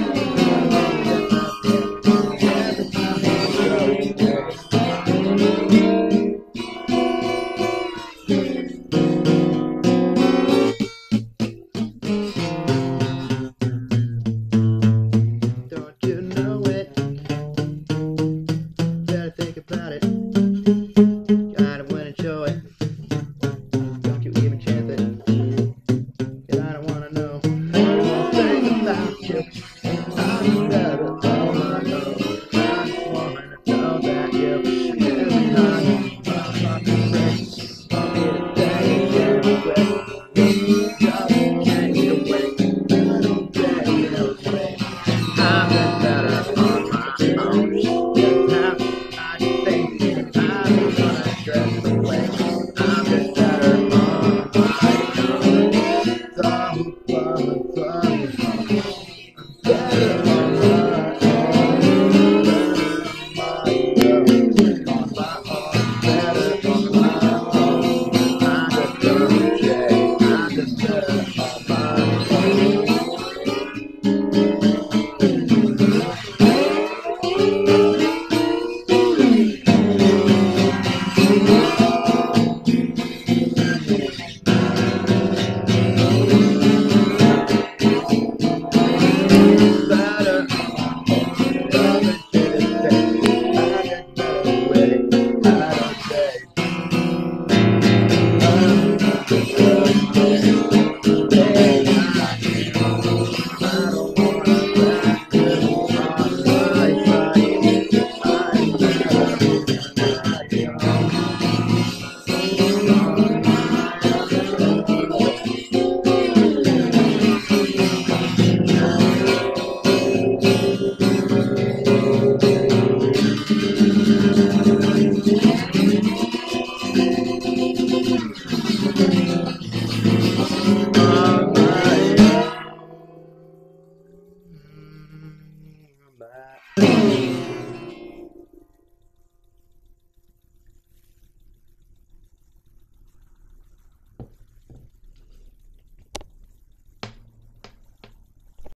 Thank you. Música